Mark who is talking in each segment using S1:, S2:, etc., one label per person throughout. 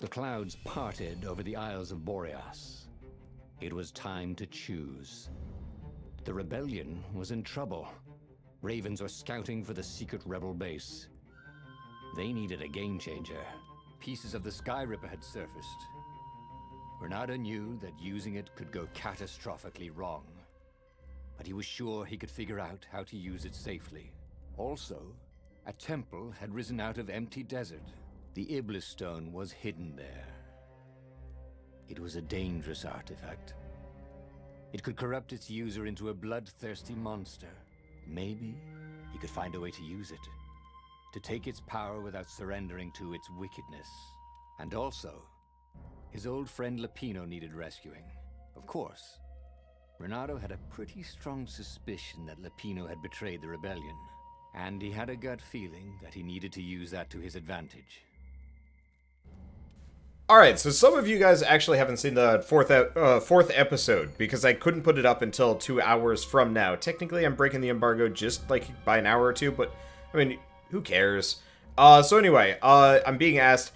S1: The clouds parted over the Isles of Boreas. It was time to choose. The rebellion was in trouble. Ravens were scouting for the secret rebel base. They needed a game changer. Pieces of the Sky Ripper had surfaced. Reynardo knew that using it could go catastrophically wrong. But he was sure he could figure out how to use it safely. Also, a temple had risen out of empty desert. The Iblis Stone was hidden there. It was a dangerous artifact. It could corrupt its user into a bloodthirsty monster. Maybe he could find a way to use it. To take its power without surrendering to its wickedness. And also, his old friend Lapino needed rescuing. Of course. Reynardo had a pretty strong suspicion that Lapino had betrayed the rebellion. And he had a gut feeling that he needed to use that to his advantage.
S2: Alright, so some of you guys actually haven't seen the fourth e- uh, fourth episode because I couldn't put it up until two hours from now. Technically, I'm breaking the embargo just like by an hour or two, but I mean, who cares? Uh, so anyway, uh, I'm being asked,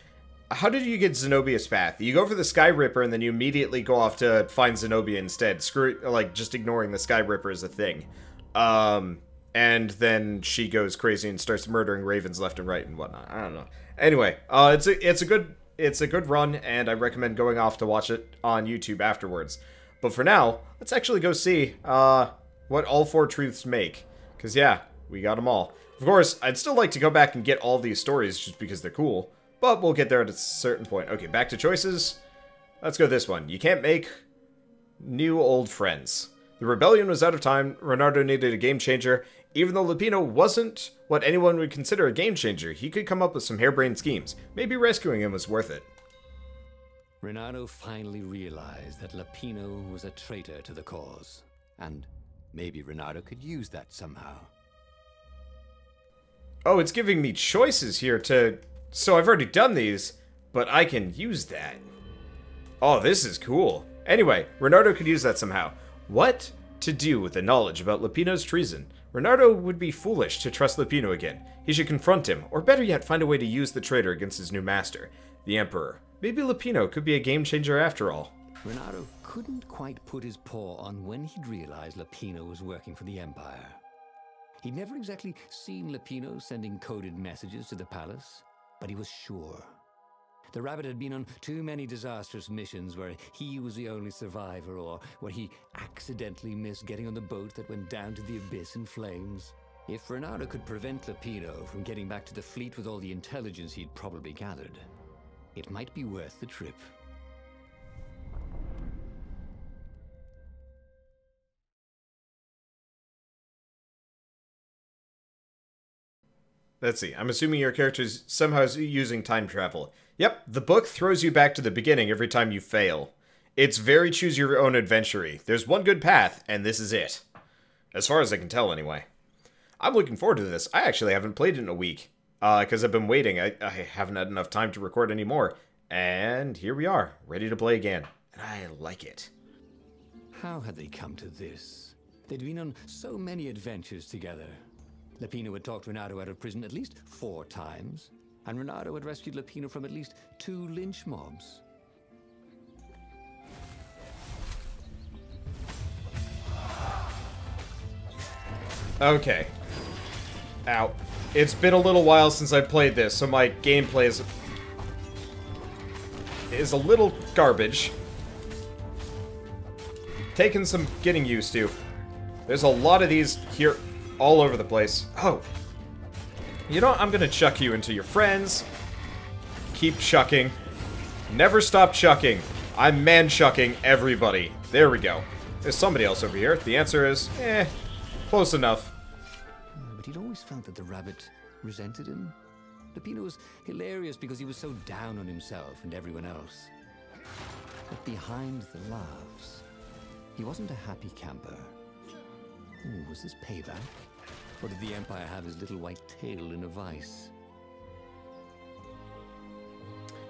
S2: how did you get Zenobia's path? You go for the Sky Ripper and then you immediately go off to find Zenobia instead. Screw, like, just ignoring the Sky Ripper as a thing. Um, and then she goes crazy and starts murdering ravens left and right and whatnot. I don't know. Anyway, uh, it's a it's a good it's a good run, and I recommend going off to watch it on YouTube afterwards. But for now, let's actually go see uh, what all four truths make. Because yeah, we got them all. Of course, I'd still like to go back and get all these stories just because they're cool. But we'll get there at a certain point. Okay, back to choices. Let's go this one. You can't make new old friends. The rebellion was out of time. Reynardo needed a game changer. Even though Lapino wasn't what anyone would consider a game changer, he could come up with some harebrained schemes. Maybe rescuing him was worth it.
S1: Reynardo finally realized that Lapino was a traitor to the cause. And maybe Renato could use that somehow.
S2: Oh, it's giving me choices here to... So I've already done these, but I can use that. Oh, this is cool. Anyway, Reynardo could use that somehow. What to do with the knowledge about Lapino's treason? Reynardo would be foolish to trust Lapino again. He should confront him, or better yet, find a way to use the traitor against his new master, the Emperor. Maybe Lapino could be a game changer after all.
S1: Reynardo couldn't quite put his paw on when he'd realized Lapino was working for the Empire. He'd never exactly seen Lapino sending coded messages to the palace, but he was sure. The rabbit had been on too many disastrous missions where he was the only survivor or where he accidentally missed getting on the boat that went down to the abyss in flames. If Reynardo could prevent Lapino from getting back to the fleet with all the intelligence he'd probably gathered, it might be worth the trip.
S2: Let's see. I'm assuming your character's somehow using time travel. Yep, the book throws you back to the beginning every time you fail. It's very choose your own adventure There's one good path, and this is it. As far as I can tell, anyway. I'm looking forward to this. I actually haven't played it in a week. Uh because I've been waiting. I, I haven't had enough time to record anymore. And here we are, ready to play again. And I like it.
S1: How had they come to this? They'd been on so many adventures together. Lapino had talked Reynardo out of prison at least four times, and Reynardo had rescued Lapino from at least two lynch mobs.
S2: Okay. Ow. It's been a little while since I played this, so my gameplay is, is a little garbage. Taking some getting used to. There's a lot of these here all over the place. Oh. You know, I'm gonna chuck you into your friends. Keep chucking. Never stop chucking. I'm man chucking everybody. There we go. There's somebody else over here. The answer is, eh, close enough.
S1: But he'd always felt that the rabbit resented him. Lapino was hilarious because he was so down on himself and everyone else. But behind the laughs, he wasn't a happy camper. Ooh, was this payback? Or did the Empire have his little white tail in a vice?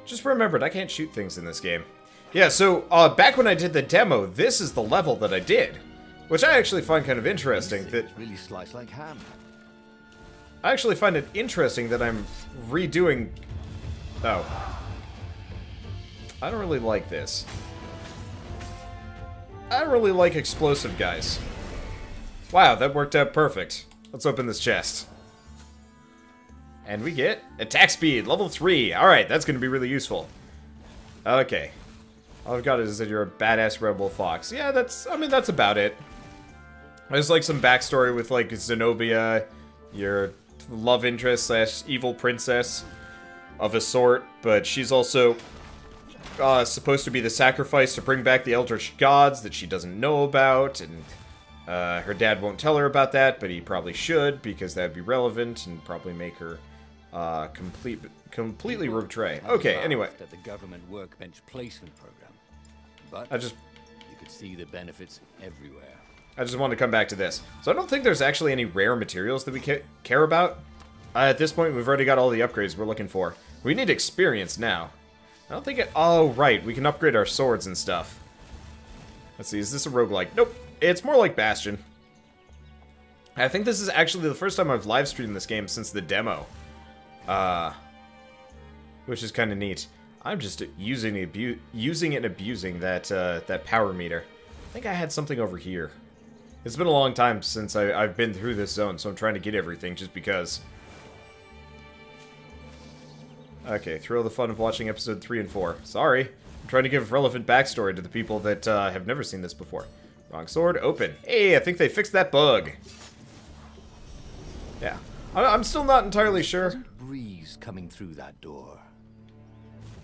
S2: Just remembered, I can't shoot things in this game. Yeah, so, uh, back when I did the demo, this is the level that I did. Which I actually find kind of interesting that...
S1: really slice like ham.
S2: I actually find it interesting that I'm redoing... Oh. I don't really like this. I don't really like explosive guys. Wow, that worked out perfect. Let's open this chest. And we get attack speed, level 3. Alright, that's going to be really useful. Okay. All I've got is that you're a badass rebel fox. Yeah, that's, I mean, that's about it. There's like some backstory with like Zenobia, your love interest slash evil princess of a sort, but she's also uh, supposed to be the sacrifice to bring back the Eldritch Gods that she doesn't know about, and uh, her dad won't tell her about that, but he probably should, because that'd be relevant and probably make her uh, complete, completely betray. Okay, anyway.
S1: At the government workbench placement program, but
S2: I just
S1: you could see the benefits everywhere.
S2: I just wanted to come back to this. So I don't think there's actually any rare materials that we ca care about. Uh, at this point, we've already got all the upgrades we're looking for. We need experience now. I don't think it... Oh, right. We can upgrade our swords and stuff. Let's see. Is this a roguelike? Nope. It's more like Bastion. I think this is actually the first time I've live streamed this game since the demo. Uh, which is kind of neat. I'm just using abu using and abusing that uh, that power meter. I think I had something over here. It's been a long time since I, I've been through this zone, so I'm trying to get everything just because. Okay, thrill the fun of watching episode 3 and 4. Sorry. I'm trying to give relevant backstory to the people that uh, have never seen this before. Wrong sword, open. Hey, I think they fixed that bug. Yeah. I'm still not entirely sure.
S1: Breeze coming through that door.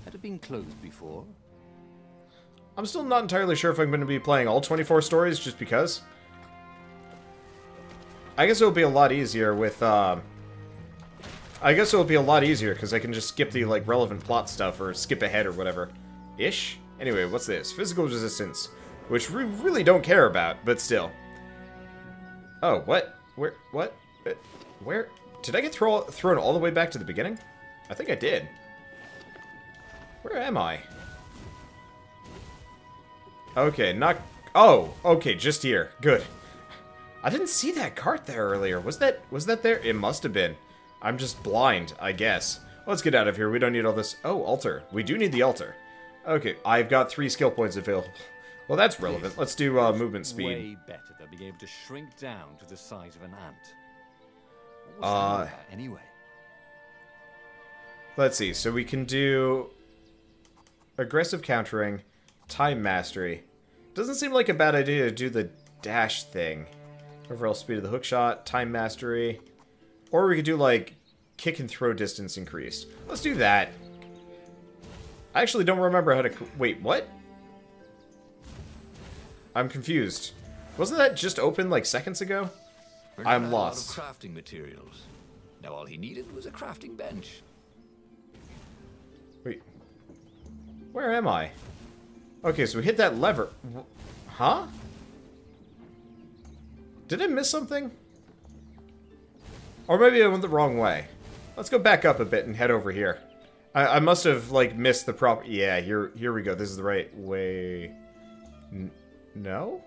S1: Had it been closed before?
S2: I'm still not entirely sure if I'm going to be playing all 24 stories just because. I guess it'll be a lot easier with, um... I guess it'll be a lot easier because I can just skip the, like, relevant plot stuff or skip ahead or whatever. Ish? Anyway, what's this? Physical resistance. Which we really don't care about, but still. Oh, what? Where? What? Uh, where? Did I get throw, thrown all the way back to the beginning? I think I did. Where am I? Okay, not... Oh, okay, just here. Good. I didn't see that cart there earlier. Was that was that there? It must have been. I'm just blind, I guess. Let's get out of here. We don't need all this. Oh, altar. We do need the altar. Okay, I've got three skill points available. Well, that's relevant. Let's do uh, movement speed.
S1: Way better than being able to shrink down to the size of an ant.
S2: Uh,
S1: anyway?
S2: Let's see. So we can do aggressive countering, time mastery. Doesn't seem like a bad idea to do the dash thing. Overall speed of the hook shot, time mastery. Or we could do like kick and throw distance increased. Let's do that. I actually don't remember how to... Wait, what? I'm confused. Wasn't that just open like seconds ago? I'm
S1: out a lot
S2: lost.
S1: crafting materials. Now all he needed was a crafting bench.
S2: Wait. Where am I? Okay, so we hit that lever. Huh? Did I miss something? Or maybe I went the wrong way. Let's go back up a bit and head over here. I, I must have, like, missed the prop... Yeah, here, here we go. This is the right way. N no?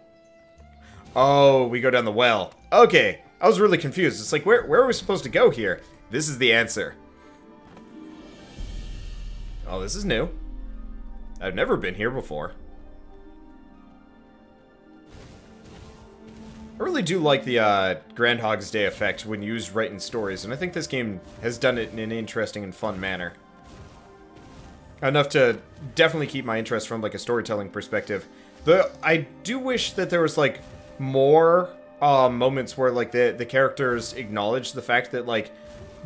S2: Oh, we go down the well. Okay, I was really confused. It's like, where, where are we supposed to go here? This is the answer. Oh, this is new. I've never been here before. I really do like the uh, Groundhog's Day effect when used right in stories, and I think this game has done it in an interesting and fun manner. Enough to definitely keep my interest from like a storytelling perspective. The I do wish that there was like more uh, moments where like the the characters acknowledge the fact that like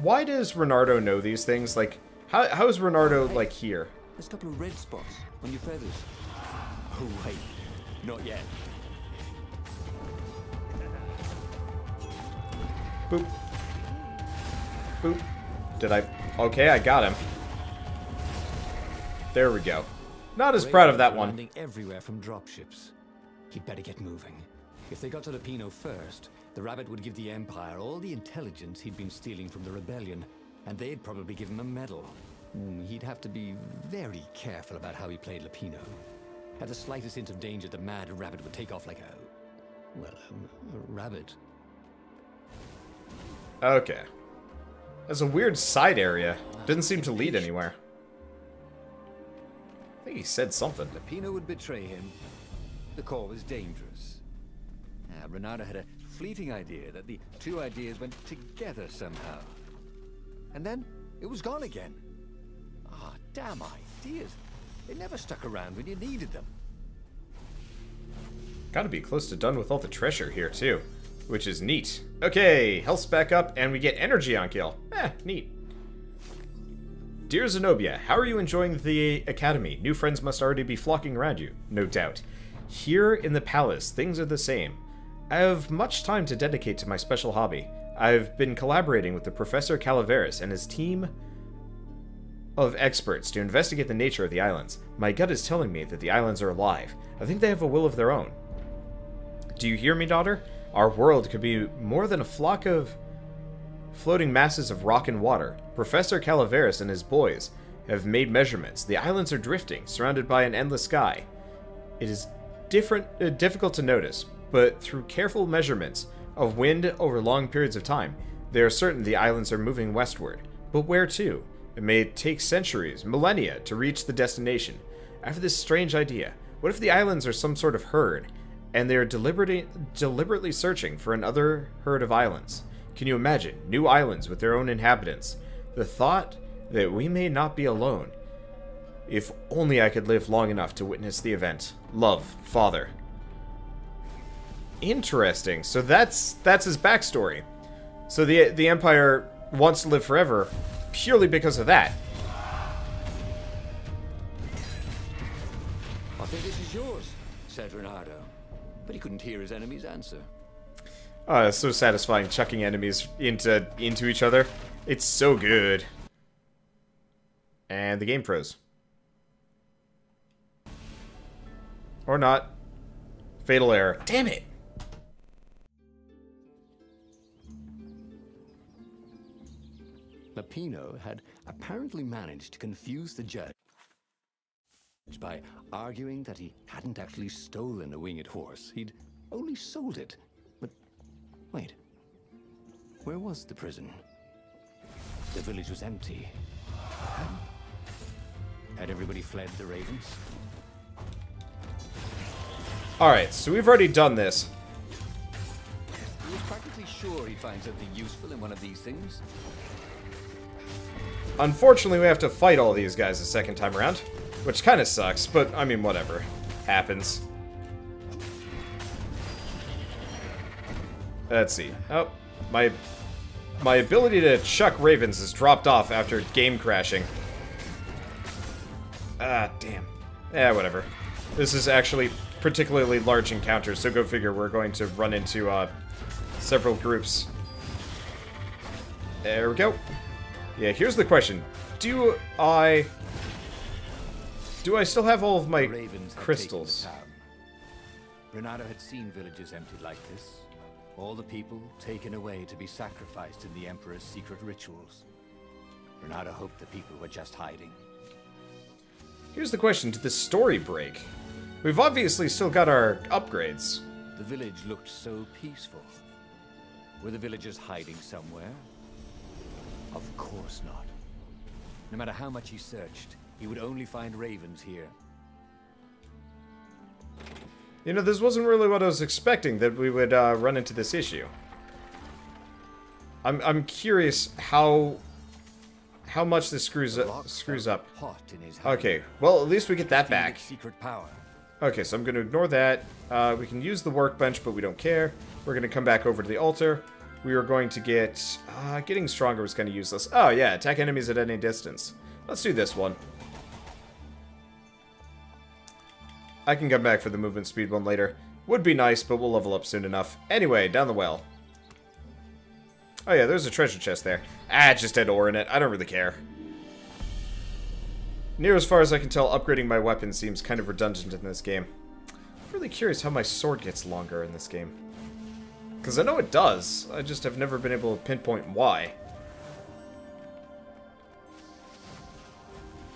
S2: why does Reynardo know these things? Like how how is Reynardo like here?
S1: There's a couple of red spots on your feathers. Oh wait, not yet.
S2: Boop. Boop. Did I? Okay, I got him. There we go. Not as proud of that one.
S1: Landing everywhere from dropships. He'd better get moving. If they got to Lapino first, the rabbit would give the Empire all the intelligence he'd been stealing from the rebellion, and they'd probably give him a medal. Hmm, he'd have to be very careful about how he played Lapino. At the slightest hint of danger, the mad rabbit would take off like a... well, um, a rabbit.
S2: Okay. That's a weird side area. Didn't seem to lead anywhere. Think he said something.
S3: Lapino would betray him. The core was dangerous. Uh, Reynardo had a fleeting idea that the two ideas went together somehow. And then it was gone again. Ah, damn ideas. They never stuck around when you needed them.
S2: Gotta be close to done with all the treasure here, too. Which is neat. Okay, health's back up, and we get energy on kill. Eh, neat. Dear Zenobia, how are you enjoying the Academy? New friends must already be flocking around you, no doubt. Here in the palace, things are the same. I have much time to dedicate to my special hobby. I've been collaborating with the Professor Calaveras and his team of experts to investigate the nature of the islands. My gut is telling me that the islands are alive. I think they have a will of their own. Do you hear me, daughter? Our world could be more than a flock of floating masses of rock and water. Professor Calaveras and his boys have made measurements. The islands are drifting, surrounded by an endless sky. It is different, uh, difficult to notice, but through careful measurements of wind over long periods of time, they are certain the islands are moving westward. But where to? It may take centuries, millennia, to reach the destination. I have this strange idea. What if the islands are some sort of herd, and they are deliberately, deliberately searching for another herd of islands? Can you imagine new islands with their own inhabitants? The thought that we may not be alone. If only I could live long enough to witness the event. Love, Father. Interesting. So that's that's his backstory. So the the Empire wants to live forever purely because of that.
S3: I think this is yours, said Reynardo. But he couldn't hear his enemy's answer.
S2: Oh, it's so satisfying chucking enemies into into each other. It's so good. And the game froze. Or not. Fatal error. Damn it!
S1: Lapino had apparently managed to confuse the judge by arguing that he hadn't actually stolen a winged horse. He'd only sold it. But wait, where was the prison? The village was empty. Had, had everybody fled the ravens?
S2: Alright, so we've already done this.
S3: He was practically sure he'd find something useful in one of these things.
S2: Unfortunately, we have to fight all these guys a second time around. Which kind of sucks, but I mean, whatever. Happens. Let's see. Oh, my my ability to chuck ravens has dropped off after game crashing. Ah, damn. Yeah, whatever. This is actually particularly large encounters, so go figure we're going to run into uh, several groups. There we go. Yeah, here's the question. Do I... Do I still have all of my
S3: Ravens
S2: crystals?
S3: taken. Reynardo had seen villages emptied like this. All the people taken away to be sacrificed in the Emperor's secret rituals. Reynardo hoped the people were just hiding.
S2: Here's the question, did the story break? We've obviously still got our upgrades.
S3: The village looked so peaceful. Were the villagers hiding somewhere? Of course not. No matter how much he searched, he would only find ravens here.
S2: You know, this wasn't really what I was expecting, that we would uh, run into this issue. I'm, I'm curious how how much this screws up, screws up.
S3: Hot in his hand.
S2: Okay, well, at least we get that back.
S3: its Secret power.
S2: Okay, so I'm going to ignore that. Uh, we can use the workbench, but we don't care. We're going to come back over to the altar. We are going to get... Uh, getting stronger was kind of useless. Oh, yeah, attack enemies at any distance. Let's do this one. I can come back for the movement speed one later. Would be nice, but we'll level up soon enough. Anyway, down the well. Oh yeah, there's a treasure chest there. Ah, just had ore in it. I don't really care. Near as far as I can tell, upgrading my weapon seems kind of redundant in this game. I'm really curious how my sword gets longer in this game. Because I know it does, I just have never been able to pinpoint why.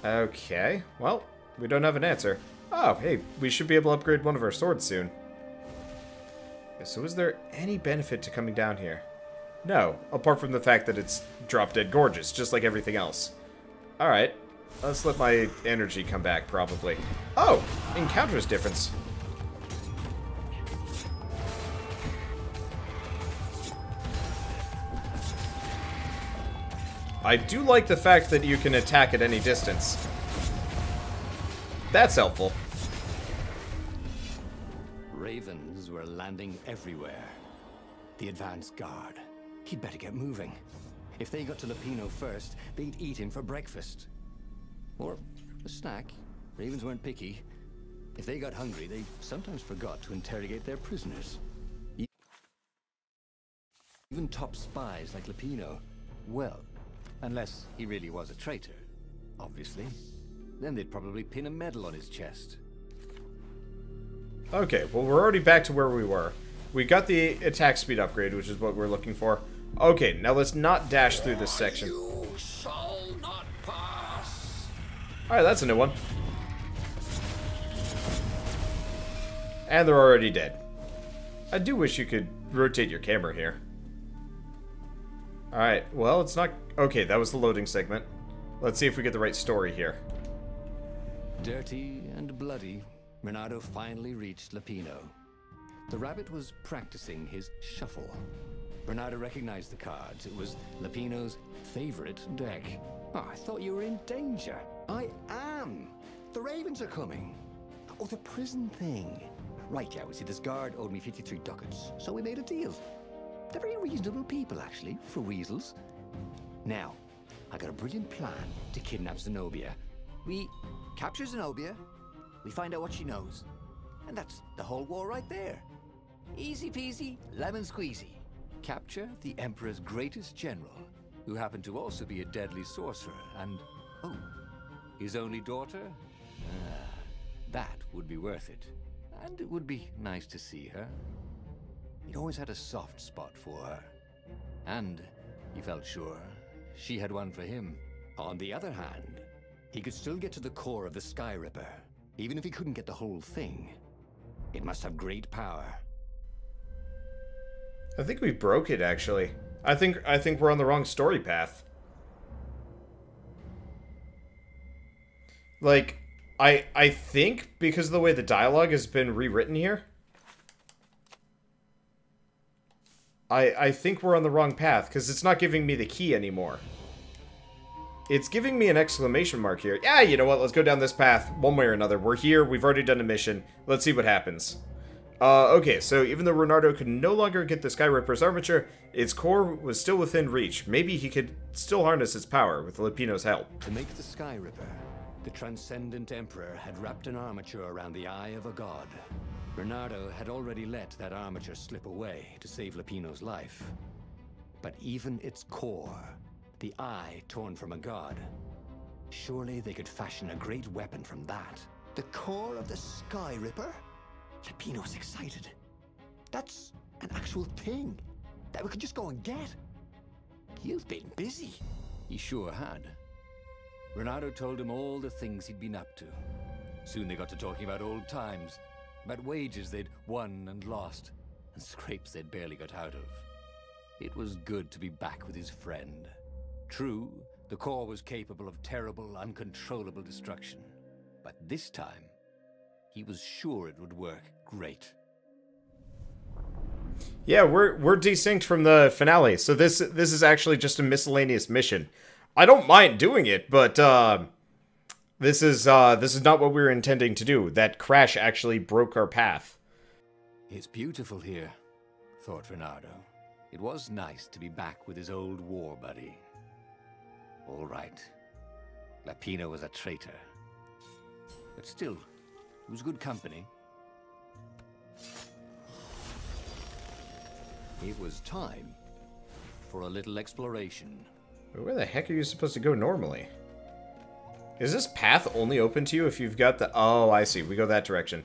S2: Okay, well, we don't have an answer. Oh, hey, we should be able to upgrade one of our swords soon. So is there any benefit to coming down here? No, apart from the fact that it's drop dead gorgeous, just like everything else. Alright. Let's let my energy come back, probably. Oh! Encounters difference. I do like the fact that you can attack at any distance. That's helpful.
S1: Ravens were landing everywhere. The advance guard. He'd better get moving. If they got to Lapino first, they'd eat him for breakfast. Or a snack. Ravens weren't picky. If they got hungry, they sometimes forgot to interrogate their prisoners. Even top spies like Lapino. Well, unless he really was a traitor, obviously. Then they'd probably pin a medal on his chest.
S2: Okay, well we're already back to where we were. We got the attack speed upgrade, which is what we're looking for. Okay, now let's not dash through this section.
S4: You shall not pass.
S2: Alright, that's a new one. And they're already dead. I do wish you could rotate your camera here. Alright, well, it's not... Okay, that was the loading segment. Let's see if we get the right story here.
S1: Dirty and bloody, Reynardo finally reached Lapino. The rabbit was practicing his shuffle. Bernardo recognized the cards. It was Lapino's favorite deck. Oh, I thought you were in danger. I am. The ravens are coming. Oh, the prison thing. Right, yeah, we see this guard owed me 53 ducats, so we made a deal. They're very reasonable people, actually, for weasels. Now, I got a brilliant plan to kidnap Zenobia. We capture Zenobia, we find out what she knows, and that's the whole war right there. Easy peasy, lemon squeezy. Capture the Emperor's greatest general, who happened to also be a deadly sorcerer, and, oh, his only daughter? Ah, that would be worth it. And it would be nice to see her. He'd always had a soft spot for her. And he felt sure she had one for him. On the other hand, he could still get to the core of the Sky Ripper, even if he couldn't get the whole thing. It must have great power.
S2: I think we broke it, actually. I think I think we're on the wrong story path. Like, I I think because of the way the dialogue has been rewritten here, I I think we're on the wrong path because it's not giving me the key anymore. It's giving me an exclamation mark here. Yeah, you know what? Let's go down this path one way or another. We're here. We've already done a mission. Let's see what happens. Uh, okay, so even though Reynardo could no longer get the Sky Ripper's armature, its core was still within reach. Maybe he could still harness its power with Lapino's help.
S1: To make the Sky Ripper, the Transcendent Emperor had wrapped an armature around the eye of a god. Bernardo had already let that armature slip away to save Lapino's life. But even its core, the eye torn from a god, surely they could fashion a great weapon from that. The core of the Sky Ripper? Lapino's excited. That's an actual thing that we could just go and get. You've been busy. He sure had. Reynardo told him all the things he'd been up to. Soon they got to talking about old times, about wages they'd won and lost, and scrapes they'd barely got out of. It was good to be back with his friend. True, the core was capable of terrible, uncontrollable destruction. But this time, he was sure it would work great.
S2: Yeah, we're we're desynced from the finale, so this this is actually just a miscellaneous mission. I don't mind doing it, but uh, this is uh, this is not what we were intending to do. That crash actually broke our path.
S1: It's beautiful here, thought Reynardo. It was nice to be back with his old war buddy. All right. Lapino was a traitor. But still, it was good company. It was time for a little exploration.
S2: Where the heck are you supposed to go normally? Is this path only open to you if you've got the... Oh, I see. We go that direction.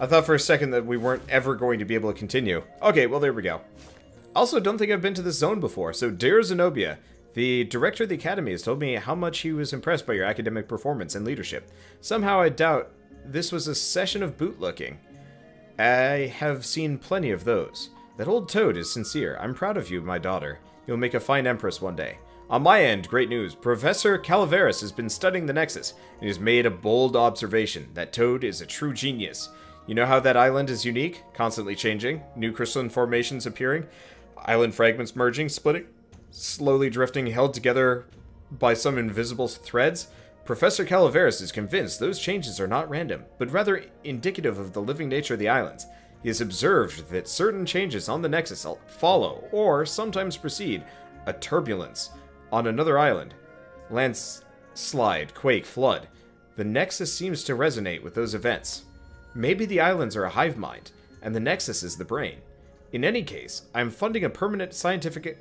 S2: I thought for a second that we weren't ever going to be able to continue. Okay, well, there we go. Also, don't think I've been to this zone before. So, dear Zenobia, the director of the academy has told me how much he was impressed by your academic performance and leadership. Somehow I doubt this was a session of bootlooking. I have seen plenty of those. That old toad is sincere. I'm proud of you, my daughter. You'll make a fine empress one day. On my end, great news. Professor Calaveras has been studying the Nexus and has made a bold observation that Toad is a true genius. You know how that island is unique? Constantly changing, new crystalline formations appearing, island fragments merging, splitting, slowly drifting, held together by some invisible threads? Professor Calaveras is convinced those changes are not random, but rather indicative of the living nature of the islands. He has observed that certain changes on the Nexus follow, or sometimes precede, a turbulence on another island. Landslide, quake, flood. The Nexus seems to resonate with those events. Maybe the islands are a hive mind, and the Nexus is the brain. In any case, I am funding a permanent scientific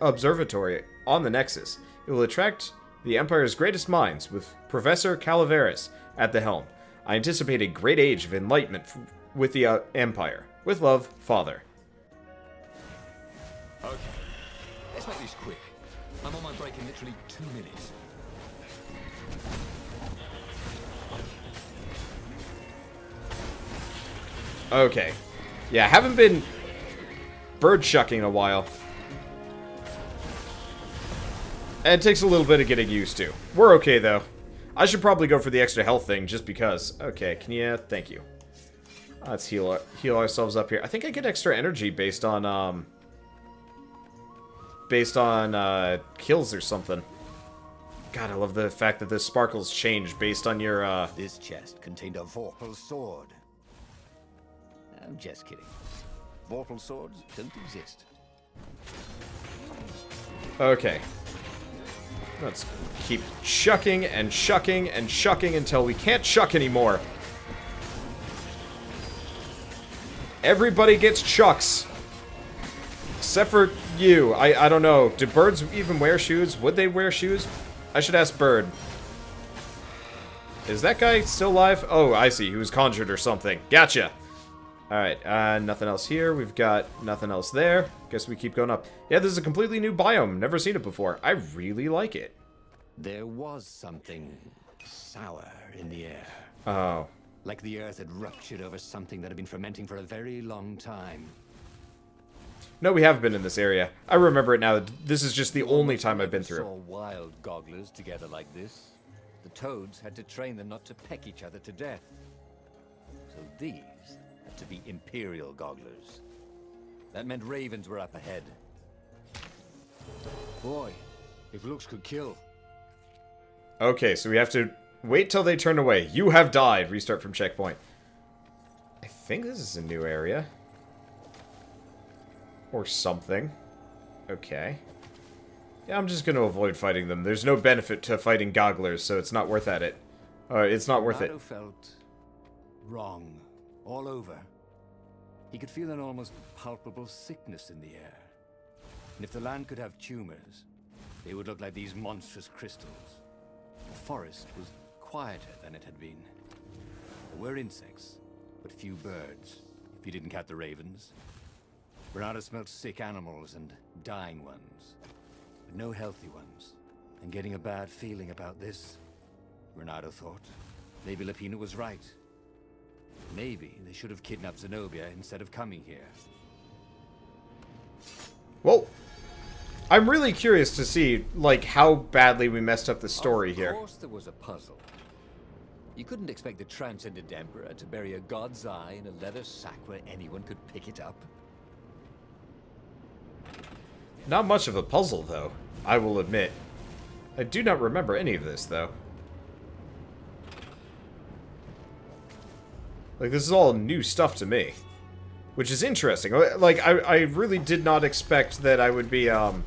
S2: observatory on the Nexus. It will attract the Empire's greatest minds, with Professor Calaveras at the helm. I anticipate a great age of enlightenment with the uh, Empire. With love, Father.
S1: Okay, let's make this quick. I'm on my break in literally two minutes.
S2: Okay. Yeah, haven't been bird shucking in a while. And it takes a little bit of getting used to. We're okay, though. I should probably go for the extra health thing, just because. Okay, can you... Thank you. Let's heal, heal ourselves up here. I think I get extra energy based on, um... Based on, uh, kills or something. God, I love the fact that the sparkles change based on your, uh...
S1: This chest contained a Vorpal sword. I'm just kidding. Vorpal swords don't exist.
S2: Okay. Let's keep shucking and shucking and shucking until we can't shuck anymore. Everybody gets chucks. Except for you. I, I don't know. Do birds even wear shoes? Would they wear shoes? I should ask Bird. Is that guy still alive? Oh, I see. He was conjured or something. Gotcha. Alright, uh, nothing else here. We've got nothing else there. Guess we keep going up. Yeah, this is a completely new biome. Never seen it before. I really like it.
S5: There was something sour in the air.
S2: Oh.
S5: Like the earth had ruptured over something that had been fermenting for a very long time.
S2: No, we have been in this area. I remember it now. This is just the only time I've been through.
S1: Saw wild gogglers together like this. The toads had to train them not to peck each other to death. So these to be Imperial gogglers. That meant ravens were up ahead. Boy, if looks could kill.
S2: Okay, so we have to wait till they turn away. You have died. Restart from checkpoint. I think this is a new area. Or something. Okay. Yeah, I'm just going to avoid fighting them. There's no benefit to fighting gogglers, so it's not worth at it. Uh, it's not worth it.
S1: felt wrong all over. He could feel an almost palpable sickness in the air. And if the land could have tumors, they would look like these monstrous crystals. The forest was quieter than it had been. There were insects, but few birds, if you didn't count the ravens. Bernardo smelled sick animals and dying ones, but no healthy ones. And getting a bad feeling about this, Reynardo thought. Maybe Lapina was right. Maybe they should have kidnapped Zenobia instead of coming here.
S2: Well, I'm really curious to see, like, how badly we messed up the story here.
S1: Of course there was a puzzle. You couldn't expect the Transcendent Emperor to bury a god's eye in a leather sack where anyone could pick it up.
S2: Not much of a puzzle, though, I will admit. I do not remember any of this, though. Like, this is all new stuff to me. Which is interesting. Like, I, I really did not expect that I would be, um...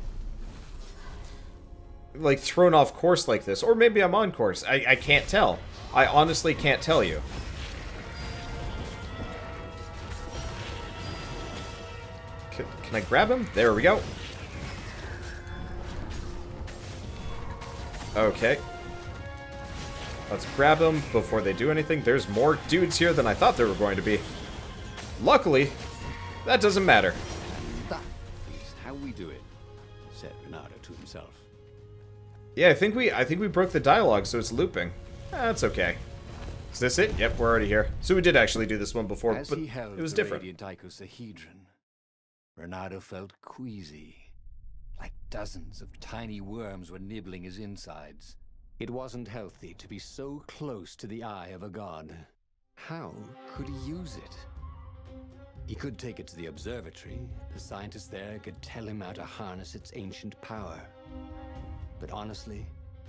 S2: Like, thrown off course like this. Or maybe I'm on course. I, I can't tell. I honestly can't tell you. Can, can I grab him? There we go. Okay. Let's grab them before they do anything. There's more dudes here than I thought there were going to be. Luckily, that doesn't matter.
S1: That is how we do it, said Reynardo to himself.
S2: Yeah, I think we I think we broke the dialogue, so it's looping. That's okay. Is this it? Yep, we're already here. So we did actually do this one before,
S1: As
S2: but it was different.
S1: icosahedron, Reynardo felt queasy.
S3: Like dozens of tiny worms were nibbling his insides.
S1: It wasn't healthy to be so close to the eye of a god. How could he use it? He could take it to the observatory. The scientists there could tell him how to harness its ancient power. But honestly,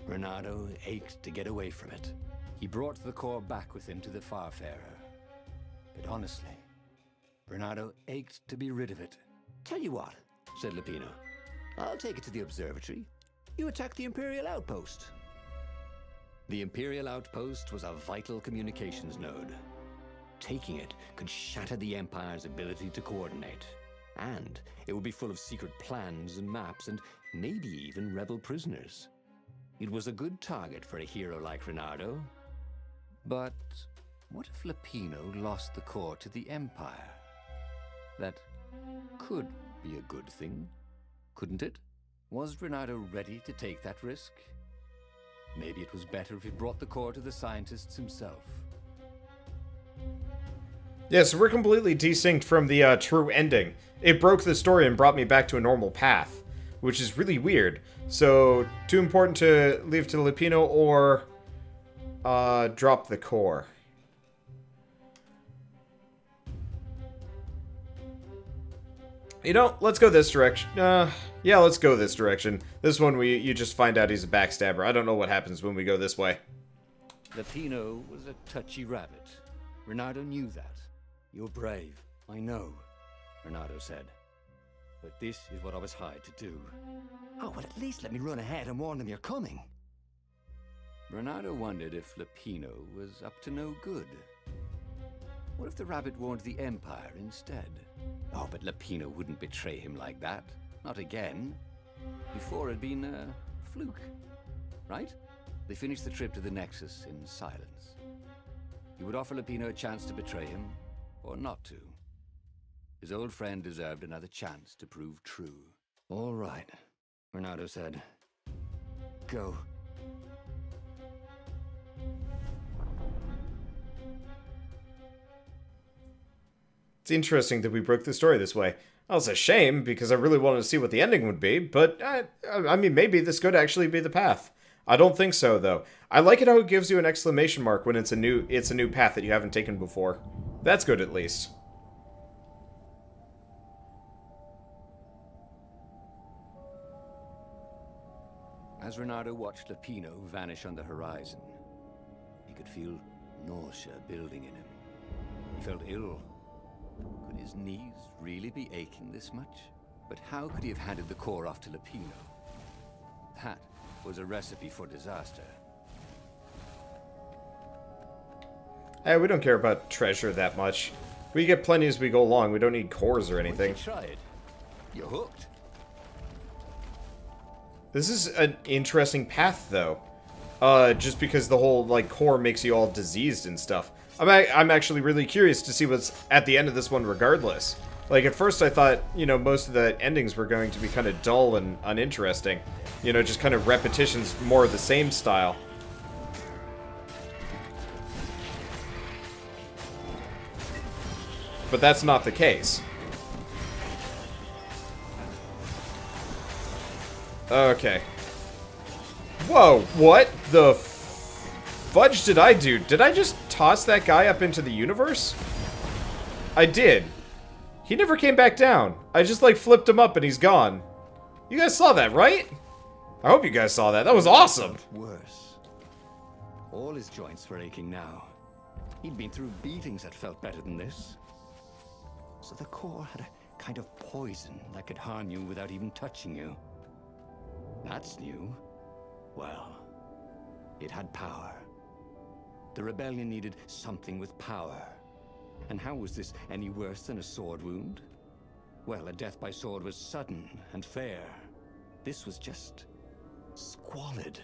S1: Reynardo ached to get away from it. He brought the core back with him to the Farfarer. But honestly, Reynardo ached to be rid of it. Tell you what, said Lapino. I'll take it to the observatory. You attack the Imperial outpost. The Imperial outpost was a vital communications node. Taking it could shatter the Empire's ability to coordinate. And it would be full of secret plans and maps and maybe even rebel prisoners. It was a good target for a hero like Reynardo.
S3: But what if Lapino lost the core to the Empire? That could be a good thing, couldn't it? Was Reynardo ready to take that risk? Maybe it was better if he brought the core to the scientists himself.
S2: Yeah, so we're completely desynced from the uh, true ending. It broke the story and brought me back to a normal path, which is really weird. So, too important to leave to Lapino or uh, drop the core. You know, let's go this direction. Uh, yeah, let's go this direction. This one, we you just find out he's a backstabber. I don't know what happens when we go this way.
S1: Lapino was a touchy rabbit. Reynardo knew that. You're brave, I know, Reynardo said. But this is what I was hired to do. Oh, well, at least let me run ahead and warn them you're coming.
S3: Reynardo wondered if Lapino was up to no good. What if the rabbit warned the Empire instead? Oh, but Lapino wouldn't betray him like that. Not again. Before had been a fluke, right? They finished the trip to the Nexus in silence. He would offer Lapino a chance to betray him, or not to. His old friend deserved another chance to prove true.
S1: All right, Reynardo said. Go.
S2: It's interesting that we broke the story this way. Well, it's a shame because I really wanted to see what the ending would be, but I, I mean, maybe this could actually be the path. I don't think so, though. I like it how it gives you an exclamation mark when it's a new it's a new path that you haven't taken before. That's good, at least.
S3: As Reynardo watched Lapino vanish on the horizon, he could feel nausea building in him. He felt ill. Could his knees really be aching this much? But how could he have handed the core off to Lapino? That was a recipe for disaster.
S2: Hey, we don't care about treasure that much. We get plenty as we go along. We don't need cores or anything.
S3: You tried. You're hooked.
S2: This is an interesting path, though. Uh, just because the whole, like, core makes you all diseased and stuff. I'm, I'm actually really curious to see what's at the end of this one regardless. Like, at first I thought, you know, most of the endings were going to be kind of dull and uninteresting. You know, just kind of repetitions, more of the same style. But that's not the case. Okay. Whoa, what the fudge did I do? Did I just toss that guy up into the universe? I did. He never came back down. I just, like, flipped him up and he's gone. You guys saw that, right? I hope you guys saw that. That was awesome.
S1: Worse. All his joints were aching now. He'd been through beatings that felt better than this. So the core had a kind of poison that could harm you without even touching you. That's new. Well, it had power. The rebellion needed something with power. And how was this any worse than a sword wound? Well, a death by sword was sudden and fair. This was just squalid.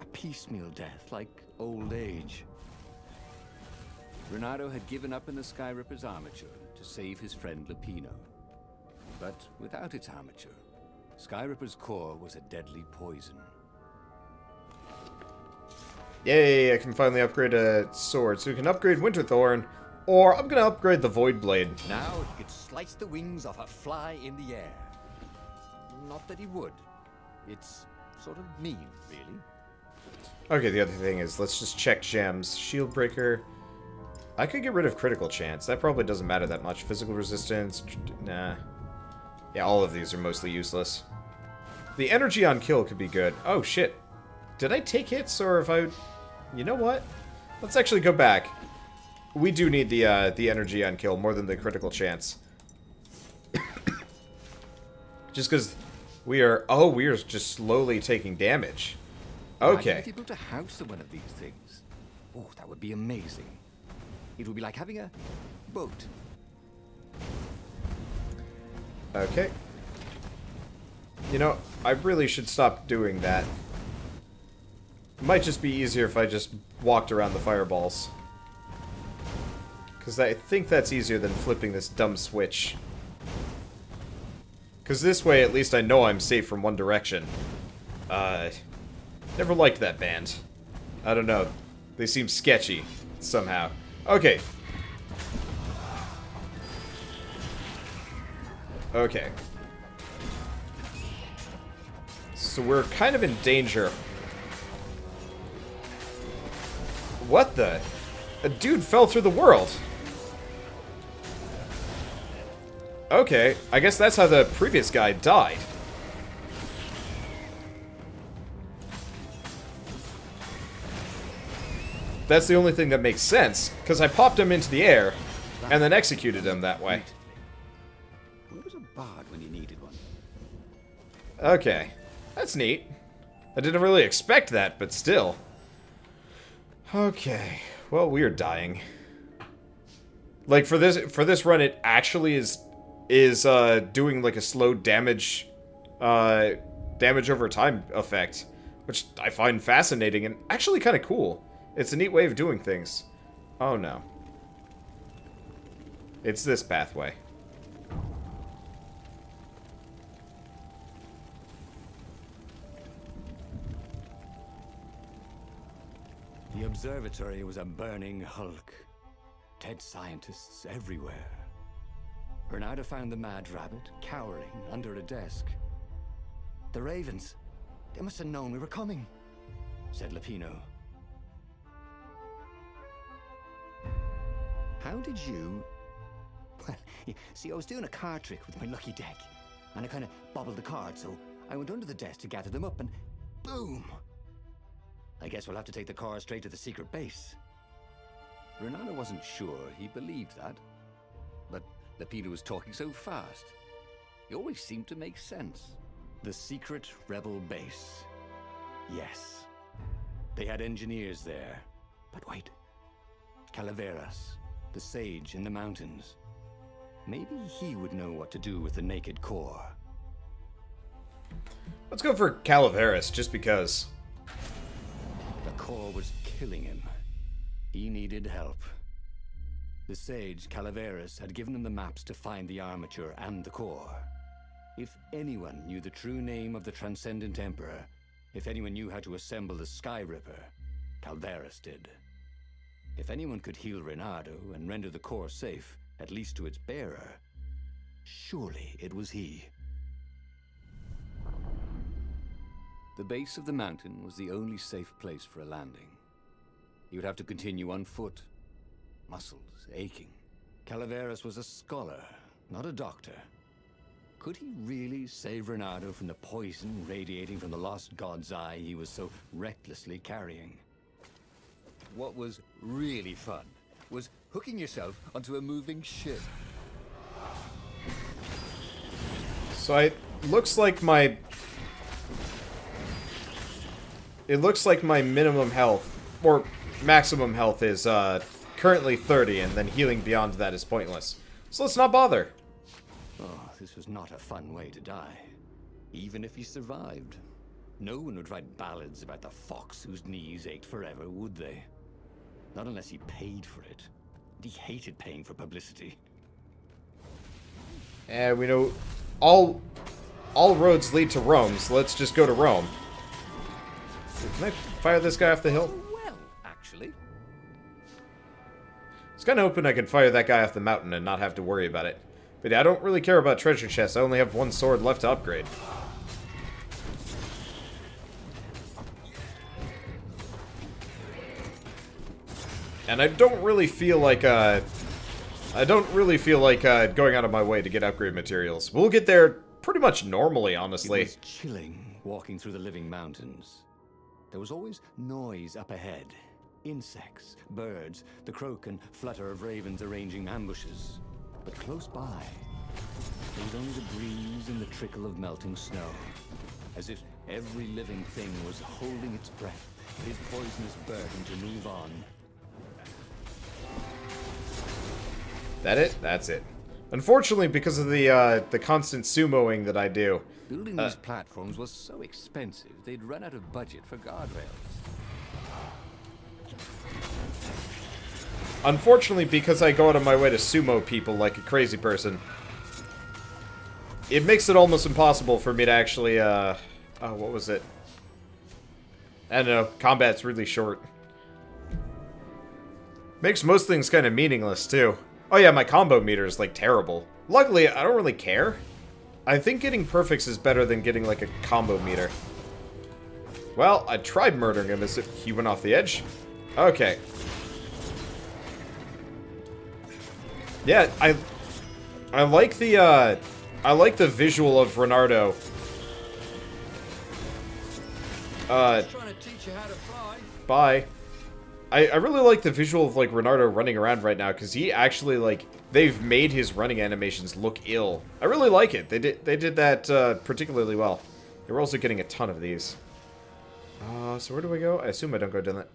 S1: A piecemeal death, like old age.
S3: Reynardo had given up in the Skyripper's armature to save his friend Lapino. But without its armature, Skyripper's core was a deadly poison.
S2: Yay, I can finally upgrade a sword. So we can upgrade Winterthorn, or I'm gonna upgrade the Void Blade.
S1: Now he could slice the wings off a fly in the air.
S3: not that he would. It's sort of mean, really.
S2: Okay, the other thing is, let's just check gems. Shield breaker. I could get rid of critical chance. That probably doesn't matter that much. Physical resistance. Nah. Yeah, all of these are mostly useless. The energy on kill could be good. Oh, shit. Did I take hits, or if I... You know what? Let's actually go back. We do need the, uh, the energy on kill more than the critical chance. just because we are... Oh, we are just slowly taking damage.
S3: Imagine
S2: Okay.
S3: if you built a house of one of these things. Oh, that would be amazing. It would be like having a boat.
S2: Okay. You know, I really should stop doing that. Might just be easier if I just walked around the fireballs. Because I think that's easier than flipping this dumb switch. Because this way, at least I know I'm safe from one direction. Uh, never liked that band. I don't know. They seem sketchy, somehow. Okay. Okay. So we're kind of in danger. What the? A dude fell through the world. Okay, I guess that's how the previous guy died. That's the only thing that makes sense, because I popped him into the air, and then executed him that way.
S3: Where was a bard when you needed one?
S2: Okay. That's neat. I didn't really expect that, but still. Okay. Well, we are dying. Like for this for this run it actually is is uh doing like a slow damage uh damage over time effect, which I find fascinating and actually kind of cool. It's a neat way of doing things. Oh no. It's this pathway.
S1: The observatory was a burning hulk. Dead scientists everywhere. Reynardo found the mad rabbit cowering under a desk. The ravens. They must have known we were coming, said Lapino. How did you... Well, see, I was doing a card trick with my lucky deck, and I kind of bobbled the cards, so I went under the desk to gather them up, and boom! I guess we'll have to take the car straight to the secret base. Reynardo wasn't sure he believed that. But Lapino was talking so fast. He always seemed to make sense. The secret rebel base. Yes. They had engineers there. But wait. Calaveras, the sage in the mountains. Maybe he would know what to do with the naked core.
S2: Let's go for Calaveras, just because.
S1: The core was killing him. He needed help. The sage, Calaveras, had given him the maps to find the armature and the core. If anyone knew the true name of the Transcendent Emperor, if anyone knew how to assemble the Sky Ripper, Calaveras did. If anyone could heal Reynardo and render the core safe, at least to its bearer, surely it was he. The base of the mountain was the only safe place for a landing. He would have to continue on foot, muscles aching. Calaveras was a scholar, not a doctor. Could he really save Reynardo from the poison radiating from the lost god's eye he was so recklessly carrying?
S3: What was really fun was hooking yourself onto a moving ship.
S2: So it looks like my It looks like my minimum health or maximum health is uh currently 30 and then healing beyond that is pointless. So let's not bother.
S1: Oh, this was not a fun way to die. Even if he survived. No one would write ballads about the fox whose knees ached forever, would they? Not unless he paid for it. And he hated paying for publicity.
S2: And we know all all roads lead to Rome, so let's just go to Rome. Can I fire this guy off the hill?
S3: Well, actually.
S2: it's kind of hoping I can fire that guy off the mountain and not have to worry about it. But yeah, I don't really care about treasure chests. I only have one sword left to upgrade. And I don't really feel like, uh... I don't really feel like uh, going out of my way to get upgrade materials. We'll get there pretty much normally, honestly.
S1: It was chilling walking through the living mountains. There was always noise up ahead. Insects, birds, the croak and flutter of ravens arranging ambushes. But close by, there was only the breeze and the trickle of melting snow. As if every living thing was holding its breath, his poisonous burden to move on.
S2: That it? That's it. Unfortunately, because of the uh, the constant sumoing that I do.
S1: Building uh, these platforms was so expensive, they'd run out of budget for guardrails.
S2: Unfortunately, because I go out of my way to sumo people like a crazy person, it makes it almost impossible for me to actually, uh... Oh, what was it? I don't know. Combat's really short. Makes most things kind of meaningless, too. Oh yeah, my combo meter is, like, terrible. Luckily, I don't really care. I think getting perfects is better than getting, like, a combo meter. Well, I tried murdering him as if he went off the edge. Okay. Yeah, I... I like the, uh... I like the visual of Reynardo. Uh... Bye. I, I really like the visual of, like, Reynardo running around right now, because he actually, like, they've made his running animations look ill. I really like it. They did they did that uh, particularly well. We're also getting a ton of these. Uh, so where do we go? I assume I don't go down that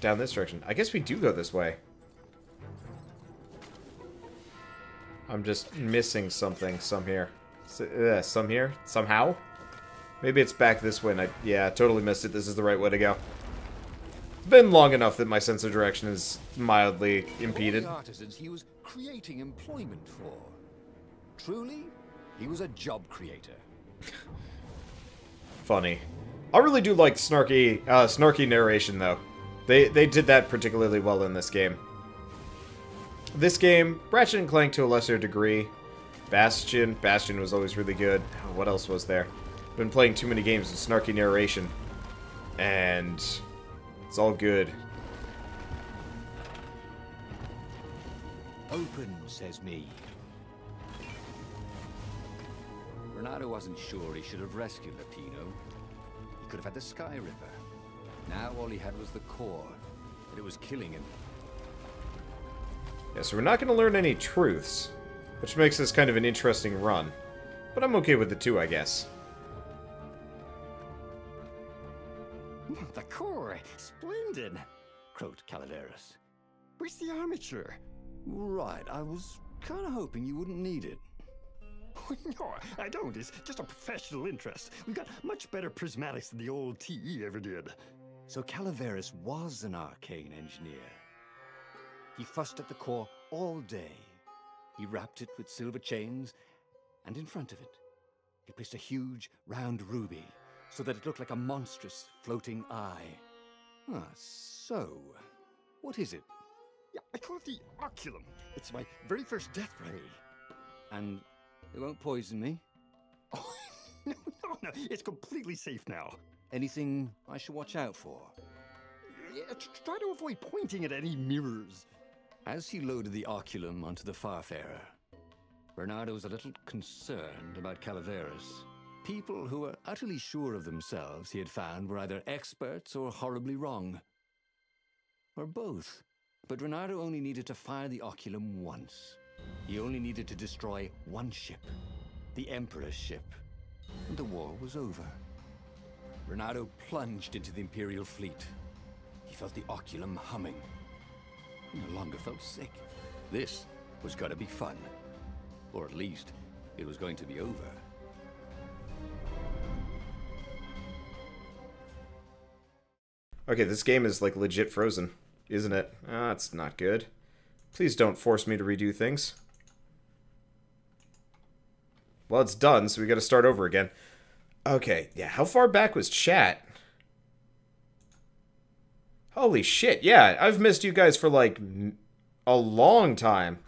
S2: down this direction. I guess we do go this way. I'm just missing something some here. Uh, some here? Somehow? Maybe it's back this way and I... Yeah, totally missed it. This is the right way to go It's been long enough that my sense of direction is mildly impeded.
S3: All the artisans was creating employment for. Truly, he was a job creator.
S2: Funny. I really do like snarky, uh, snarky narration, though. They they did that particularly well in this game. This game, Ratchet and Clank to a lesser degree. Bastion, Bastion was always really good. What else was there? Been playing too many games with snarky narration. And it's all good.
S1: Open, says me. Reynardo wasn't sure he should have rescued Lapino. He could have had the Sky Ripper. Now all he had was the core, but it was killing him.
S2: Yeah, so we're not going to learn any truths, which makes this kind of an interesting run. But I'm okay with the two, I guess.
S1: The core! Splendid! croaked Calaveras. Where's the armature? Right, I was kind of hoping you wouldn't need it.
S6: no, I don't. It's just a professional interest. We've got much better prismatics than the old TE ever did.
S1: So Calaveras was an arcane engineer. He fussed at the core all day. He wrapped it with silver chains, and in front of it, he placed a huge round ruby so that it looked like a monstrous floating eye. Ah, so, what is it?
S6: Yeah, I call it the Oculum. It's my very first death ray.
S1: And it won't poison me?
S6: Oh, no, no, no. It's completely safe now.
S1: Anything I should watch out for?
S6: Yeah, try to avoid pointing at any mirrors.
S1: As he loaded the Oculum onto the Farfarer, Reynardo was a little concerned about Calaveras. People who were utterly sure of themselves, he had found, were either experts or horribly wrong. Or both. But Reynardo only needed to fire the Oculum once. He only needed to destroy one ship. The Emperor's ship. And the war was over. Reynardo plunged into the Imperial fleet. He felt the Oculum humming. He no longer felt sick. This was going to be fun. Or at least, it was going to be over.
S2: Okay, this game is like legit frozen, isn't it? Ah, that's not good. Please don't force me to redo things. Well, it's done, so we gotta start over again. Okay, yeah, how far back was chat? Holy shit, yeah, I've missed you guys for like a long time.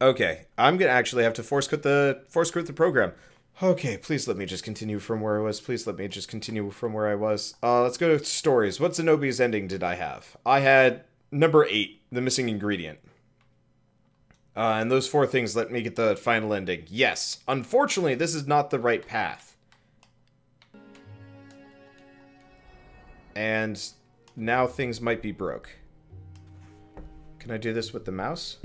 S2: Okay, I'm gonna actually have to force quit the force quit the program. Okay, please let me just continue from where I was. Please let me just continue from where I was. Uh, let's go to stories. What Zenobi's ending did I have? I had number eight, the missing ingredient. Uh, and those four things let me get the final ending. Yes, unfortunately, this is not the right path. And now things might be broke. Can I do this with the mouse?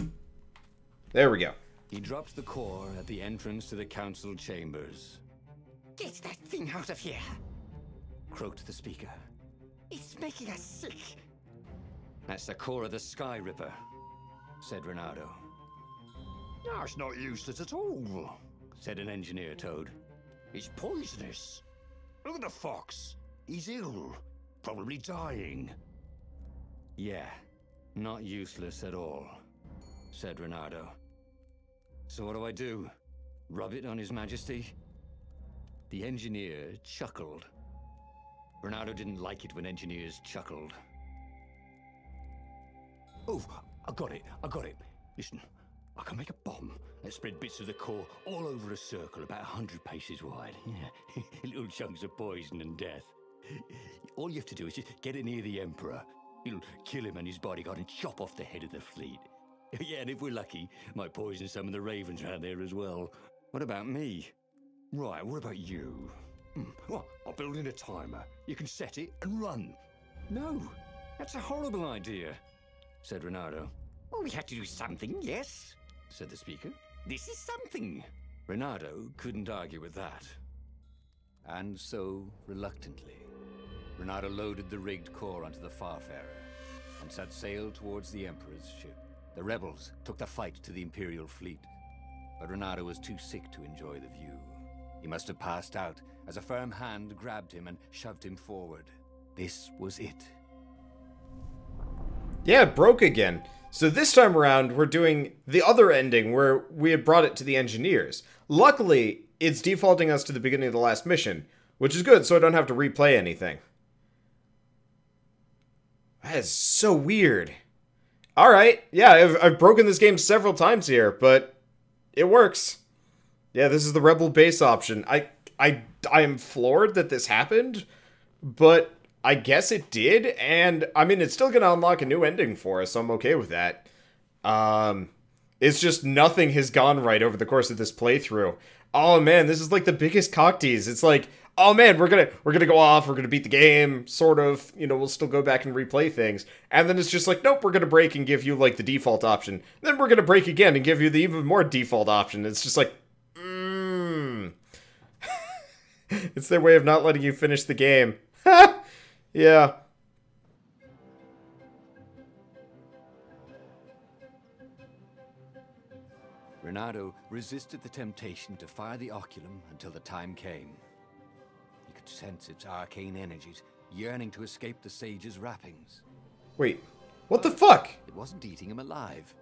S2: There we go.
S1: He dropped the core at the entrance to the council chambers.
S4: Get that thing out of here.
S1: Croaked the speaker.
S4: It's making us sick.
S1: That's the core of the Sky Ripper, said Reynardo.
S6: No, it's not useless at all.
S1: Said an engineer toad.
S6: It's poisonous. Look at the fox. He's ill. Probably dying.
S1: Yeah, not useless at all, said Reynardo. So what do I do? Rub it on His Majesty? The engineer chuckled. Reynardo didn't like it when engineers chuckled.
S6: Oh, I got it. I got it. Listen, I can make a bomb that spread bits of the core all over a circle about a hundred paces wide. Yeah, little chunks of poison and death. All you have to do is just get it near the Emperor. It'll kill him and his bodyguard and chop off the head of the fleet. Yeah, and if we're lucky, might poison some of the ravens around there as well.
S1: What about me?
S6: Right, what about you? Hmm, Well, I'll build in a timer. You can set it and run.
S1: No, that's a horrible idea, said Reynardo.
S4: Well, we have to do something, yes?
S1: Said the speaker.
S4: This is something.
S1: Reynardo couldn't argue with that. And so, reluctantly, Reynardo loaded the rigged core onto the Farfarer and set sail towards the Emperor's ship. The rebels took the fight to the Imperial fleet, but Reynardo was too sick to enjoy the view. He must have passed out as a firm hand grabbed him and shoved him forward. This was it.
S2: Yeah, it broke again. So this time around, we're doing the other ending where we had brought it to the engineers. Luckily, it's defaulting us to the beginning of the last mission, which is good so I don't have to replay anything. That is so weird. Alright, yeah, I've, I've broken this game several times here, but it works. Yeah, this is the Rebel base option. I, I, I am floored that this happened, but I guess it did, and I mean, it's still gonna unlock a new ending for us, so I'm okay with that. Um, it's just nothing has gone right over the course of this playthrough. Oh man, this is like the biggest cock tease. It's like, oh man, we're gonna we're gonna go off, we're gonna beat the game, sort of. You know, we'll still go back and replay things, and then it's just like, nope, we're gonna break and give you like the default option. Then we're gonna break again and give you the even more default option. It's just like, mmm. it's their way of not letting you finish the game. yeah.
S1: Reynardo resisted the temptation to fire the oculum until the time came. Could sense its arcane energies yearning to escape the sage's wrappings.
S2: Wait, what the fuck?
S1: It wasn't eating him alive.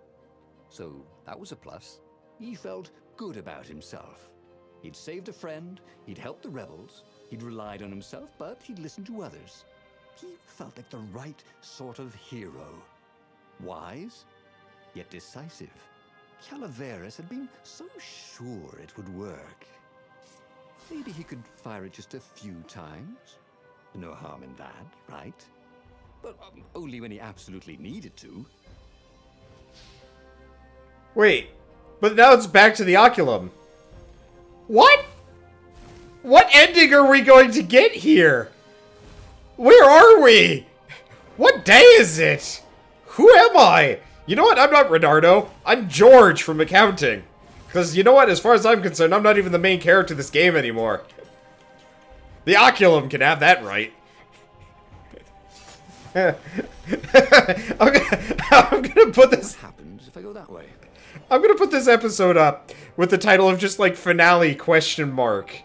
S1: So that was a plus. He felt good about himself. He'd saved a friend, he'd helped the rebels, he'd relied on himself, but he'd listened to others. He felt like the right sort of hero. Wise, yet decisive. Calaveras had been so sure it would work. Maybe he could fire it just a few times. No harm in that, right? But um, only when he absolutely needed to.
S2: Wait, but now it's back to the Oculum. What? What ending are we going to get here? Where are we? What day is it? Who am I? You know what? I'm not Reynardo. I'm George from accounting. Because you know what? As far as I'm concerned, I'm not even the main character of this game anymore. The Oculum can have that right. I'm, gonna, I'm gonna put this
S1: What happens if I go that way?
S2: I'm gonna put this episode up with the title of just like finale question mark,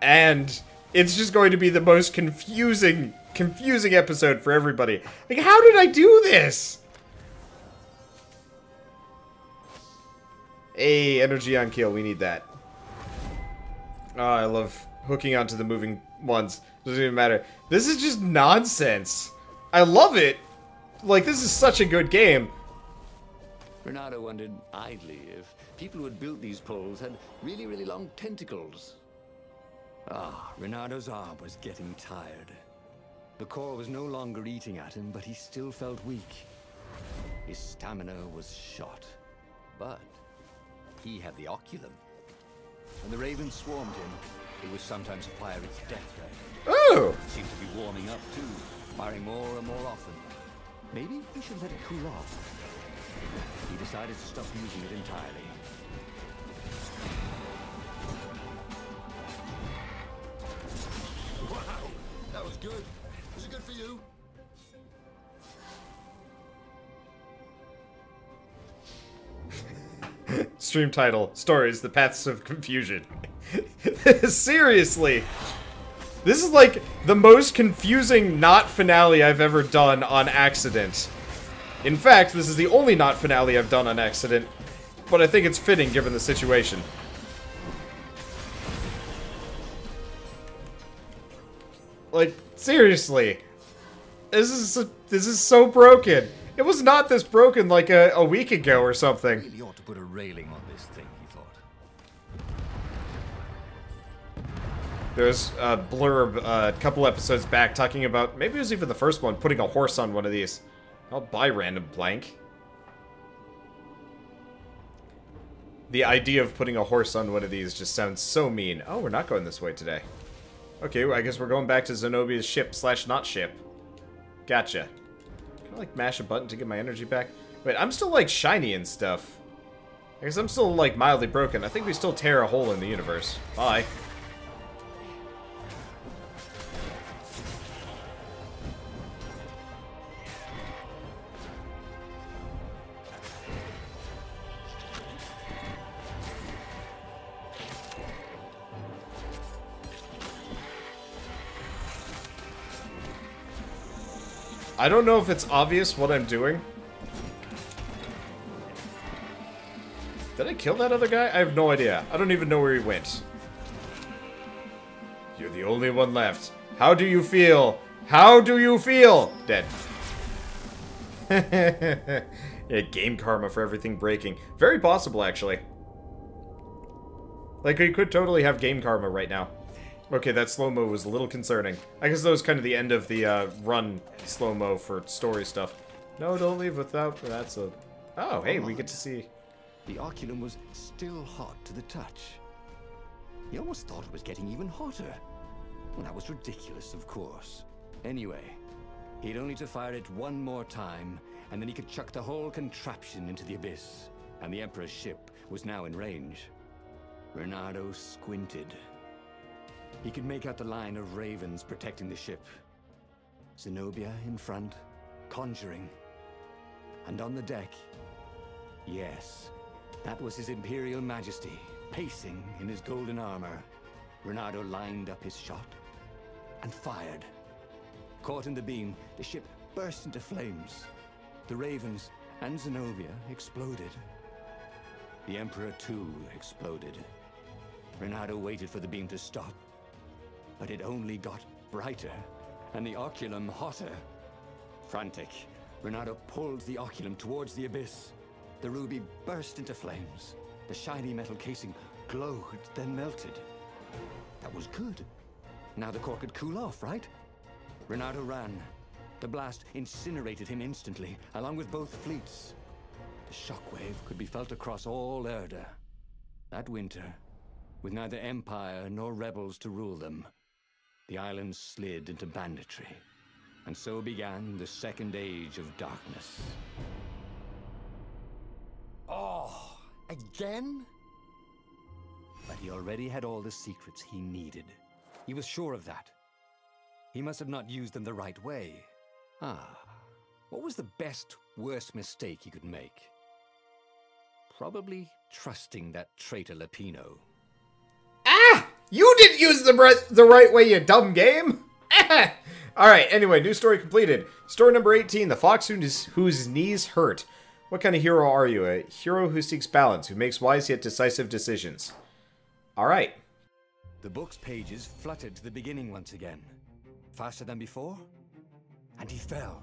S2: and it's just going to be the most confusing, confusing episode for everybody. Like, how did I do this? Hey, energy on kill. We need that. Oh, I love hooking onto the moving ones. Doesn't even matter. This is just nonsense. I love it. Like, this is such a good game.
S1: Reynardo wondered idly if people who had built these poles had really, really long tentacles. Ah, Reynardo's arm was getting tired. The core was no longer eating at him, but he still felt weak. His stamina was shot. But he had the oculum. When the ravens swarmed him, it would sometimes fire its death ray.
S2: Oh!
S1: It seemed to be warming up too, firing more and more often. Maybe he should let it cool off. He decided to stop using it entirely.
S7: Wow, that was good. Was it good
S2: Stream title Stories The Paths of Confusion. Seriously! This is like the most confusing not finale I've ever done on accident. In fact, this is the only not finale I've done on accident, but I think it's fitting given the situation. Like, seriously. This is this is so broken. It was not this broken like a, a week ago or something.
S1: Really ought to put a railing on this thing, he thought.
S2: There's a blurb uh, a couple episodes back talking about, maybe it was even the first one, putting a horse on one of these. I'll buy random blank. The idea of putting a horse on one of these just sounds so mean. Oh, we're not going this way today. Okay, well, I guess we're going back to Zenobia's ship slash not ship. Gotcha. Can I, like, mash a button to get my energy back? Wait, I'm still, like, shiny and stuff. I guess I'm still, like, mildly broken. I think we still tear a hole in the universe. Bye. I don't know if it's obvious what I'm doing. Did I kill that other guy? I have no idea. I don't even know where he went. You're the only one left. How do you feel? How do you feel? Dead. yeah, game karma for everything breaking. Very possible, actually. Like, we could totally have game karma right now. Okay, that slow-mo was a little concerning. I guess that was kind of the end of the uh, run slow-mo for story stuff. No, don't leave without... That's a... Oh, hey, we get to see...
S1: The oculum was still hot to the touch. He almost thought it was getting even hotter. Well, that was ridiculous, of course. Anyway, he'd only to fire it one more time, and then he could chuck the whole contraption into the abyss. And the Emperor's ship was now in range. Reynardo squinted. He could make out the line of ravens protecting the ship. Zenobia in front, conjuring. And on the deck, yes, that was his Imperial Majesty, pacing in his golden armor. Reynardo lined up his shot and fired. Caught in the beam, the ship burst into flames. The ravens and Zenobia exploded. The Emperor, too, exploded. Reynardo waited for the beam to stop, but it only got brighter, and the oculum hotter. Frantic, Reynardo pulled the oculum towards the abyss. The ruby burst into flames. The shiny metal casing glowed, then melted. That was good. Now the core could cool off, right? Reynardo ran. The blast incinerated him instantly, along with both fleets. The shockwave could be felt across all Erda. That winter, with neither Empire nor rebels to rule them, the island slid into banditry. And so began the Second Age of Darkness. Oh, again? But he already had all the secrets he needed. He was sure of that. He must have not used them the right way. Ah, what was the best, worst mistake he could make? Probably trusting that traitor Lapino.
S2: You didn't use the, ri- the right way, you dumb game! Alright, anyway, new story completed. Story number 18, The Fox whose, whose knees hurt. What kind of hero are you? A hero who seeks balance, who makes wise yet decisive decisions. Alright.
S1: The book's pages fluttered to the beginning once again. Faster than before? And he fell.